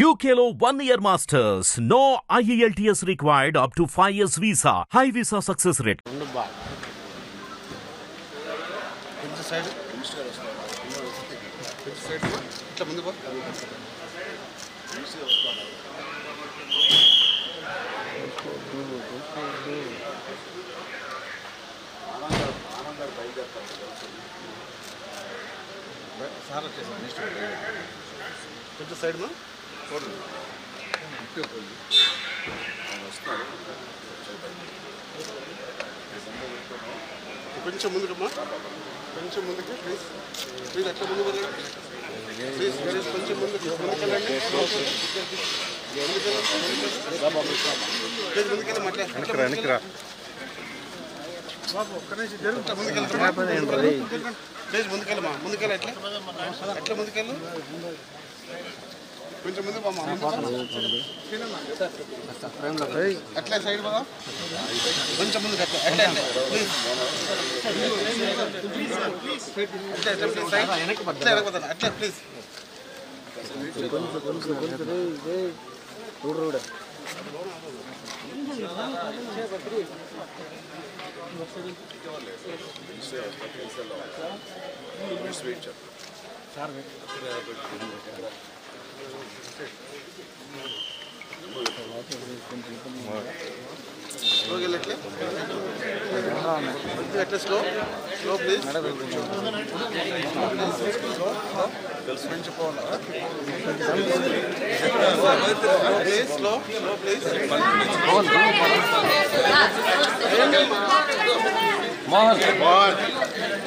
UKLO one year masters. No IELTS required up to 5 years visa. High visa success rate. రెండు బా కొంచెం side కొంచెం side ఇట్లా ముందు పో సార్ వచ్చేసాను నెక్స్ట్ కొంచెం సైడ్ మా కొంచెం ముందుకమ్మా. కొంచెం ముందుకు ప్లీజ్ ప్లీజ్ అట్లా ముందు వెళ్ళండి? ప్లీజ్ ప్లీజ్ కొంచెం ముందుకు. ముందుకెళ్ళండి. ప్లీజ్ ముందుకెళ్ళి అట్లా అట్లా వెనక్కిరా ప్లీజ్ ముందుకెళ్ళమ్మా. ముందుకెళ్ళి అట్లా అట్లా ముందుకెళ్ళు? కొంచెం ముందు పోమ్మా. అట్లా సైడ్ పోదా కొంచెం ముందుకు అట్లా అట్లా అట్లా ప్లీజ్. అట్లా అట్లా ప్లీజ్ సైడ్ అట్లా వెనకపోతాను అట్లా ప్లీజ్ స్లోగా వెళ్ళి అట్లా కొంచెం అట్లా స్లో స్లో ప్లీజ్ కొంచెం పోవాలి please slow slow please side please side please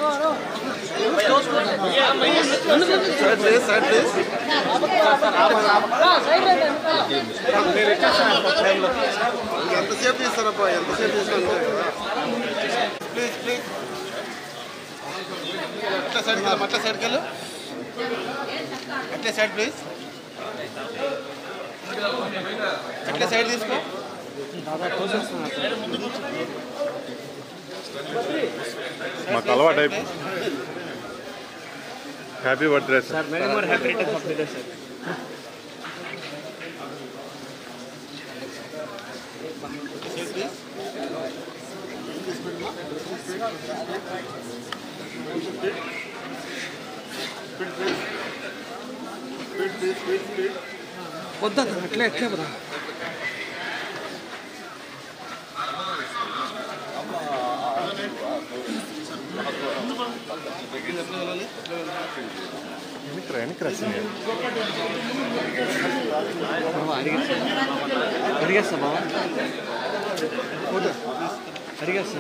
ఎంతసేపు తీస్తారబ్బా ఎంతసేపు తీస్తాను ప్లీజ్ ప్లీజ్ అట్లా సైడ్కి వెళ్ళు అట్లా సైడ్కి వెళ్ళు అట్లా సైడ్ ప్లీజ్ అట్లా సైడ్ తీసుకో మాకు అలవాటు అయిపోయింది హ్యాపీ బర్త్డే సార్ వద్దా అట్లే ఎట్లే పదా వెనక్కి వెనక్కి రాసింది అడిగేస్తా బావా అడిగేస్తా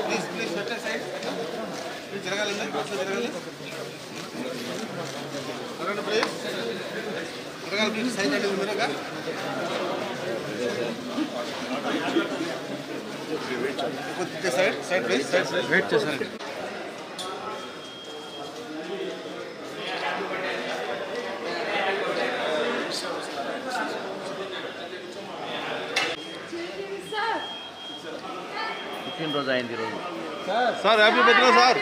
ప్లీజ్ ప్లీజ్ అట్లా సైడ్ జరగాలి అట్లా జరగాలి జరగండి ప్లీజ్ జరగాలి ప్లీజ్ సైడ్ అంటే మీరుగా కొద్దిగా side side please side please wait చేశాను పుట్టినరోజు అయింది ఈరోజు sir happy birthday sir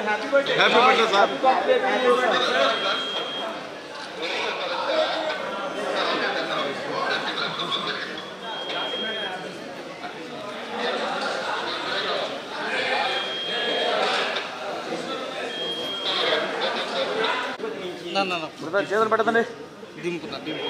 happy birthday sir చేతులు పెట్టదండి దింపుతా దింపు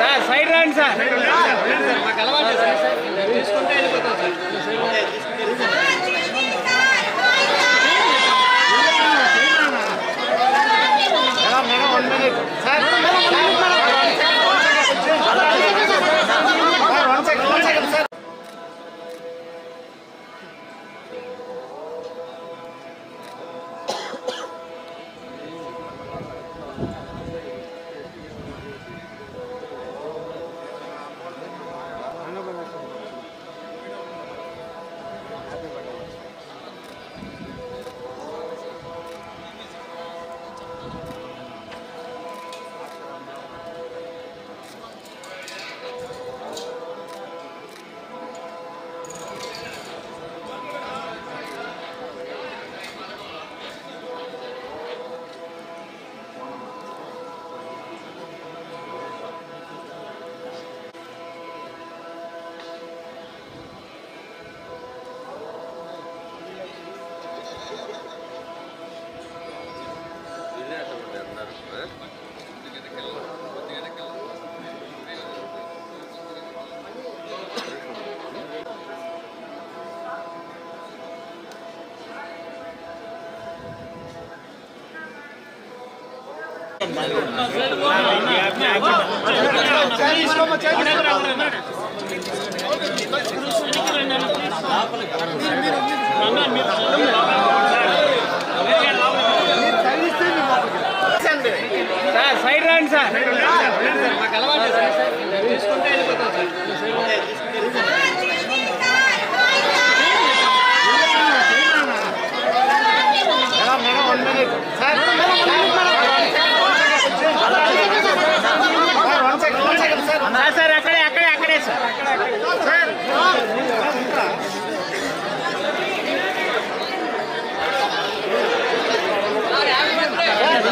సార్ సైడ్ రండి సార్ మాకు అలవాటు సార్ సార్ సైడ్ రాండి సార్ మాకు అలవాటు సార్ తీసుకుంటే వెళ్ళిపోతాం సార్ సార్ అక్కడే అక్కడే అక్కడే సార్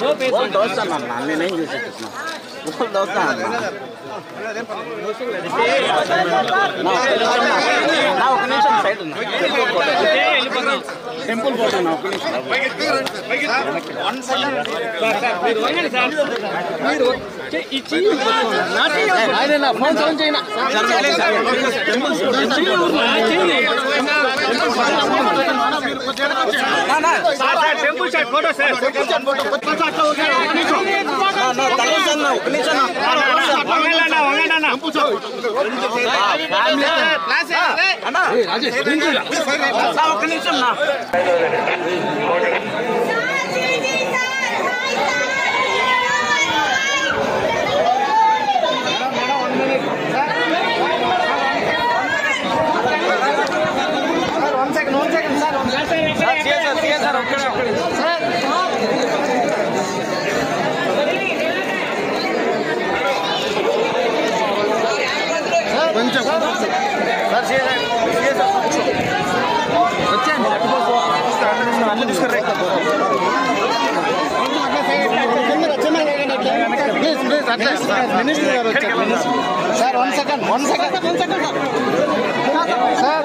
రోప్ అయితండి నేనేం చూసి దోస్తాను నా ఒక నిమిషం సైడ్ ఉన్నా టెంపుల్ ఫోటో నా ఒక నిమిషం ఆయన నా ఫోన్ సౌండ్ చేయనా టెంపుల్ షాట్ ఫోటో సార్ ఒక నిమిషం వంగండి వంగండి అన్న ఒక నిమిషం నా మినిస్టర్ గారు వచ్చారు sir one second one second one second sir.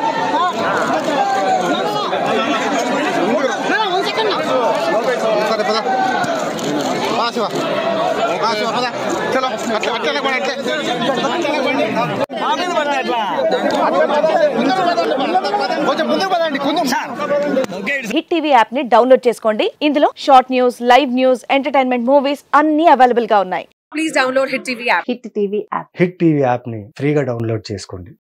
సరే. పద. ఆ శివ. ఆ శివ పద. చలో అట్లా అట్లనే కూడా అట్లే. అట్లనే పోండి. కొంచెం ముందుకు పదండి కొంచెం. హిట్ టీవీ యాప్ని డౌన్లోడ్ చేసుకోండి. ఇందులో short news live news entertainment movies అన్ని అవైలబుల్గా ఉన్నాయి. హిట్ టీవీ యాప్ని ఫ్రీగా డౌన్లోడ్ చేసుకోండి.